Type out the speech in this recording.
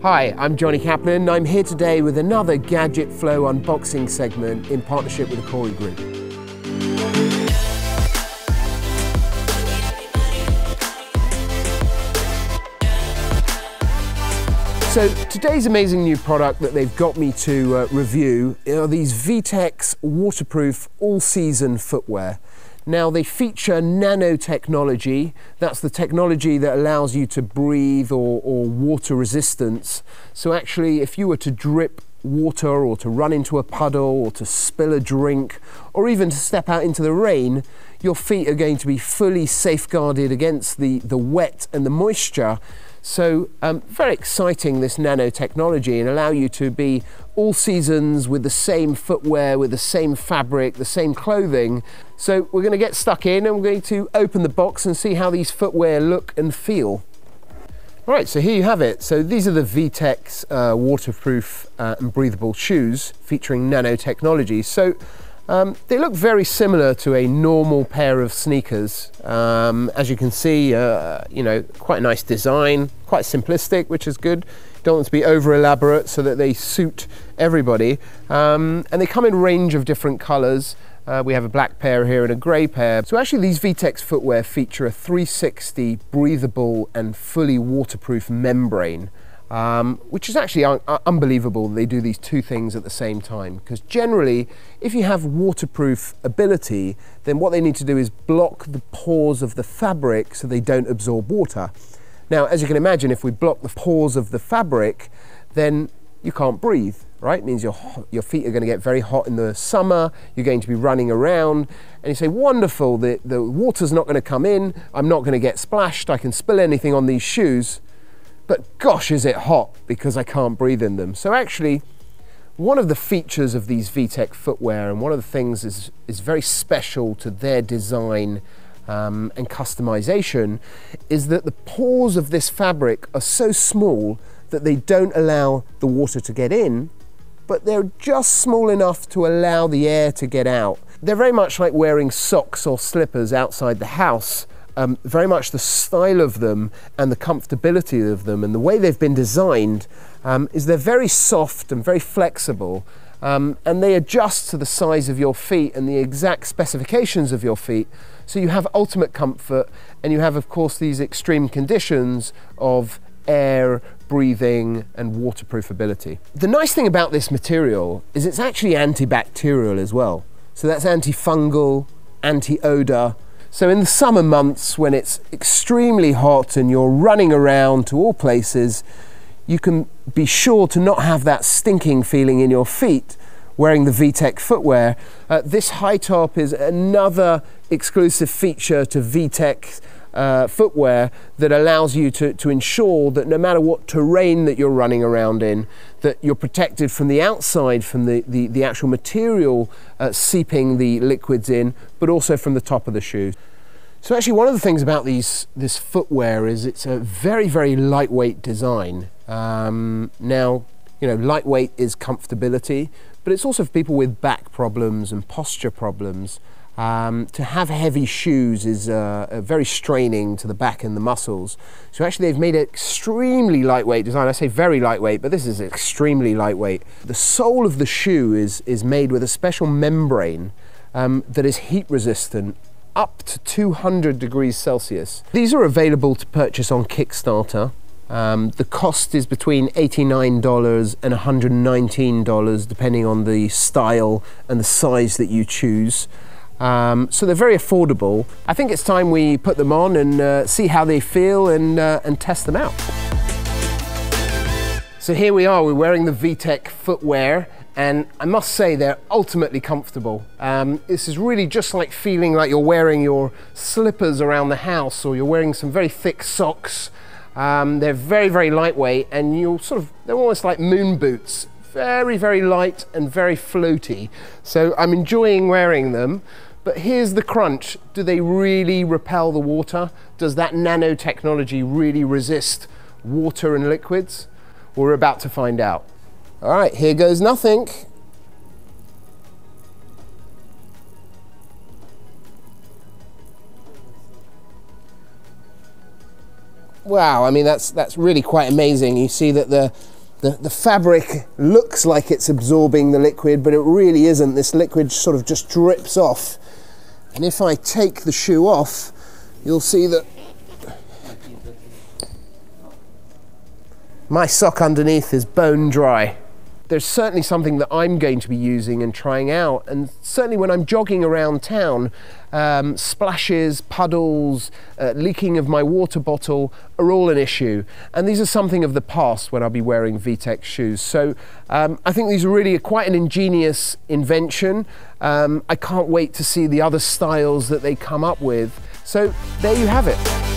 Hi, I'm Jonny Caplan. I'm here today with another Gadget Flow unboxing segment in partnership with the Cory Group. So today's amazing new product that they've got me to uh, review are these VTEX waterproof all-season footwear. Now they feature nanotechnology. That's the technology that allows you to breathe or, or water resistance. So actually, if you were to drip water or to run into a puddle or to spill a drink or even to step out into the rain, your feet are going to be fully safeguarded against the, the wet and the moisture so um, very exciting this nanotechnology and allow you to be all seasons with the same footwear, with the same fabric, the same clothing. So we're going to get stuck in and we're going to open the box and see how these footwear look and feel. All right, so here you have it. So these are the VTEX uh, waterproof uh, and breathable shoes featuring nanotechnology. So um, they look very similar to a normal pair of sneakers. Um, as you can see, uh, you know, quite a nice design, quite simplistic, which is good. Don't want to be over elaborate so that they suit everybody. Um, and they come in range of different colors. Uh, we have a black pair here and a grey pair. So actually these VTEX footwear feature a 360 breathable and fully waterproof membrane um, which is actually un unbelievable they do these two things at the same time. Because generally, if you have waterproof ability, then what they need to do is block the pores of the fabric so they don't absorb water. Now, as you can imagine, if we block the pores of the fabric, then you can't breathe, right? It means your, your feet are going to get very hot in the summer, you're going to be running around, and you say, wonderful, the, the water's not going to come in, I'm not going to get splashed, I can spill anything on these shoes but gosh, is it hot because I can't breathe in them. So actually, one of the features of these VTEX footwear and one of the things is, is very special to their design um, and customization is that the pores of this fabric are so small that they don't allow the water to get in, but they're just small enough to allow the air to get out. They're very much like wearing socks or slippers outside the house um, very much the style of them and the comfortability of them and the way they've been designed um, is they're very soft and very flexible um, and they adjust to the size of your feet and the exact specifications of your feet. So you have ultimate comfort and you have of course these extreme conditions of air, breathing and waterproof ability. The nice thing about this material is it's actually antibacterial as well. So that's antifungal, anti-odor, so in the summer months when it's extremely hot and you're running around to all places, you can be sure to not have that stinking feeling in your feet wearing the VTEX footwear. Uh, this high top is another exclusive feature to VTEX uh, footwear that allows you to, to ensure that no matter what terrain that you're running around in, that you're protected from the outside, from the, the, the actual material uh, seeping the liquids in, but also from the top of the shoe. So actually one of the things about these, this footwear is it's a very, very lightweight design. Um, now, you know, lightweight is comfortability, but it's also for people with back problems and posture problems. Um, to have heavy shoes is uh, very straining to the back and the muscles. So actually they've made an extremely lightweight design. I say very lightweight, but this is extremely lightweight. The sole of the shoe is, is made with a special membrane um, that is heat resistant up to 200 degrees Celsius. These are available to purchase on Kickstarter. Um, the cost is between $89 and $119 depending on the style and the size that you choose. Um, so they're very affordable. I think it's time we put them on and uh, see how they feel and, uh, and test them out. So here we are, we're wearing the VTEX footwear and I must say they're ultimately comfortable. Um, this is really just like feeling like you're wearing your slippers around the house or you're wearing some very thick socks. Um, they're very, very lightweight and you're sort of, they're almost like moon boots very, very light and very floaty. So I'm enjoying wearing them. But here's the crunch. Do they really repel the water? Does that nanotechnology really resist water and liquids? We're about to find out. All right, here goes nothing. wow, I mean, that's, that's really quite amazing. You see that the, the, the fabric looks like it's absorbing the liquid, but it really isn't. This liquid sort of just drips off. And if I take the shoe off, you'll see that my sock underneath is bone dry there's certainly something that I'm going to be using and trying out. And certainly when I'm jogging around town, um, splashes, puddles, uh, leaking of my water bottle are all an issue. And these are something of the past when I'll be wearing VTEX shoes. So um, I think these are really quite an ingenious invention. Um, I can't wait to see the other styles that they come up with. So there you have it.